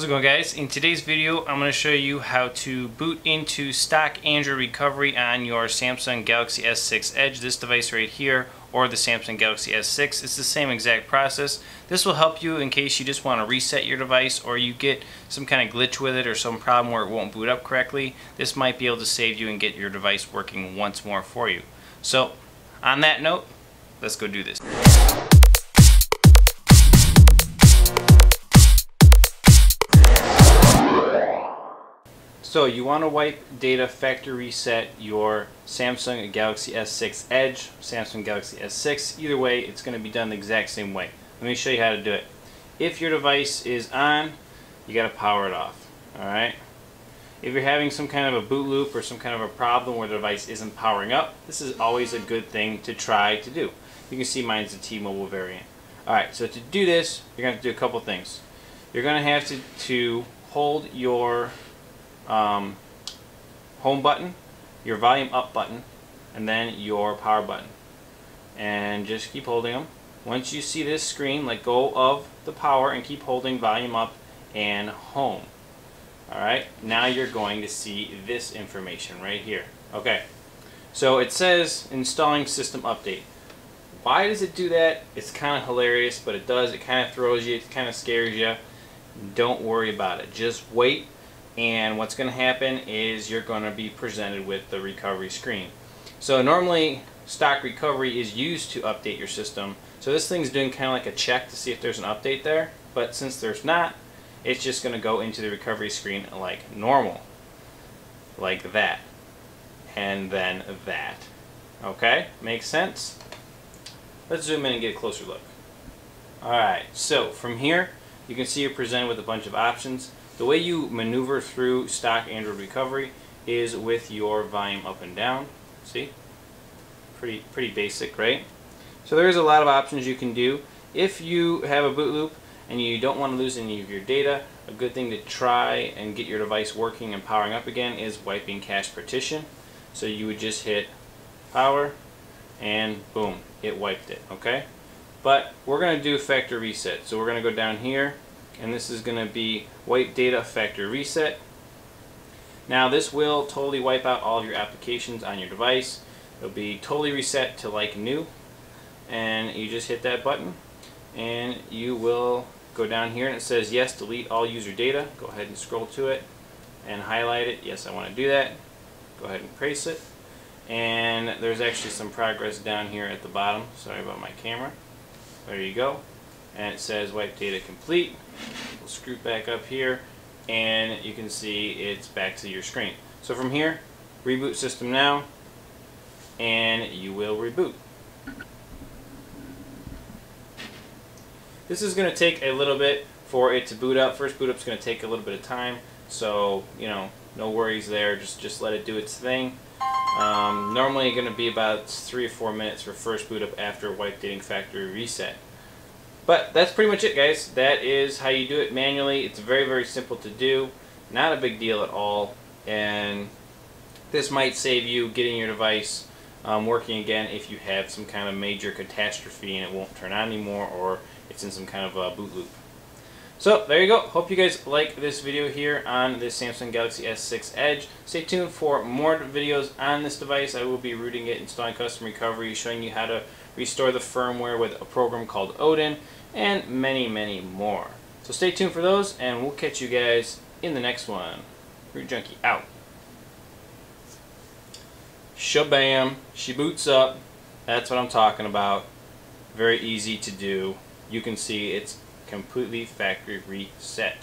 How's it going guys? In today's video I'm going to show you how to boot into stock Android recovery on your Samsung Galaxy S6 Edge, this device right here, or the Samsung Galaxy S6. It's the same exact process. This will help you in case you just want to reset your device or you get some kind of glitch with it or some problem where it won't boot up correctly. This might be able to save you and get your device working once more for you. So on that note, let's go do this. So you want to wipe data factory reset your Samsung Galaxy S6 Edge, Samsung Galaxy S6. Either way, it's going to be done the exact same way. Let me show you how to do it. If your device is on, you got to power it off. Alright? If you're having some kind of a boot loop or some kind of a problem where the device isn't powering up, this is always a good thing to try to do. You can see mine's the T-Mobile variant. Alright, so to do this, you're going to do a couple things. You're going to have to, to hold your um, home button, your volume up button, and then your power button. And just keep holding them. Once you see this screen, let go of the power and keep holding volume up and home. Alright, now you're going to see this information right here. Okay, so it says installing system update. Why does it do that? It's kind of hilarious, but it does. It kind of throws you, it kind of scares you. Don't worry about it. Just wait and what's going to happen is you're going to be presented with the recovery screen. So normally stock recovery is used to update your system. So this thing's doing kind of like a check to see if there's an update there. But since there's not, it's just going to go into the recovery screen like normal. Like that. And then that. Okay? Makes sense? Let's zoom in and get a closer look. Alright, so from here, you can see you're presented with a bunch of options. The way you maneuver through stock Android recovery is with your volume up and down. See? Pretty, pretty basic, right? So there's a lot of options you can do. If you have a boot loop and you don't want to lose any of your data, a good thing to try and get your device working and powering up again is wiping cache partition. So you would just hit power and boom, it wiped it, okay? But we're going to do factory reset. So we're going to go down here and this is going to be wipe data factory reset. Now this will totally wipe out all of your applications on your device. It'll be totally reset to like new and you just hit that button and you will go down here and it says yes delete all user data. Go ahead and scroll to it and highlight it. Yes I want to do that. Go ahead and press it. And there's actually some progress down here at the bottom. Sorry about my camera. There you go and it says wipe data complete. We'll scoot back up here and you can see it's back to your screen. So from here, reboot system now and you will reboot. This is going to take a little bit for it to boot up. First boot up is going to take a little bit of time, so you know, no worries there. Just just let it do its thing. Um, normally going to be about three or four minutes for first boot up after wipe dating factory reset. But that's pretty much it, guys. That is how you do it manually. It's very, very simple to do. Not a big deal at all. And this might save you getting your device um, working again if you have some kind of major catastrophe and it won't turn on anymore or it's in some kind of a boot loop. So there you go. Hope you guys like this video here on this Samsung Galaxy S6 Edge. Stay tuned for more videos on this device. I will be rooting it, installing custom recovery, showing you how to restore the firmware with a program called Odin and many, many more. So stay tuned for those, and we'll catch you guys in the next one. RootJunky out. Shabam. She boots up. That's what I'm talking about. Very easy to do. You can see it's completely factory reset.